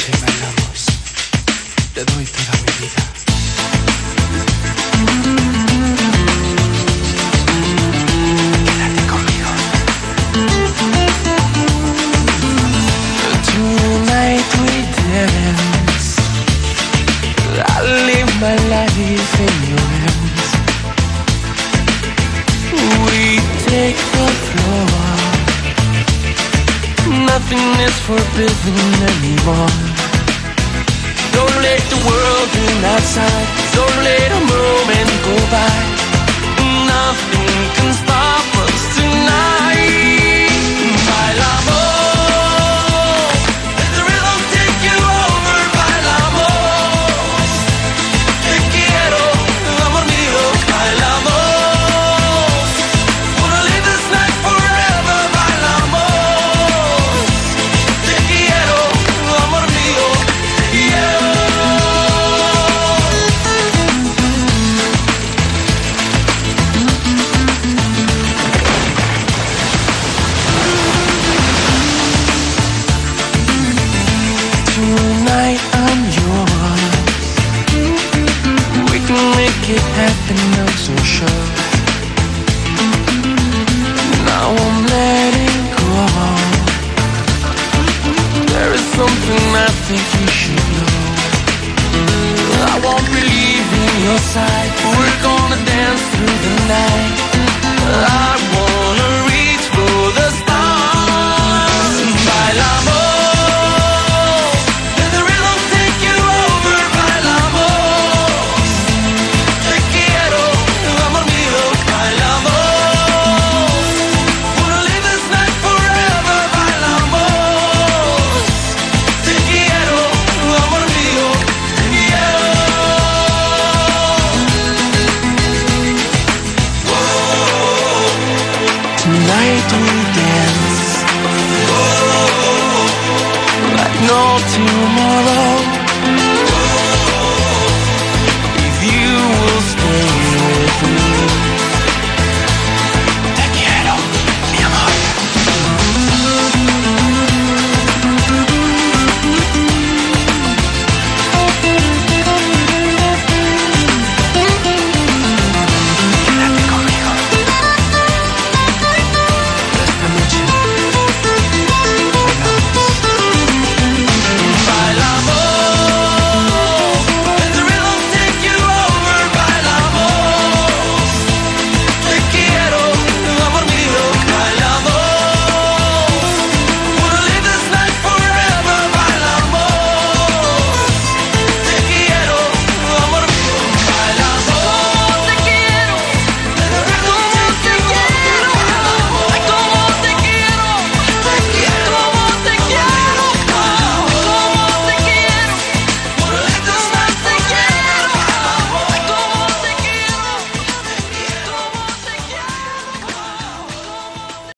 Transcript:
noche bailamos, te doy toda mi vida. Tonight we dance. I live my life in your. We take the floor. Nothing is forbidden anymore. Don't let the world turn outside. Don't let a moment go by. It happen, I'm so sure. Now I'm letting go. There is something I think you should know. I won't be leaving your side. We're gonna dance through the night. I Tonight we dance like no tomorrow.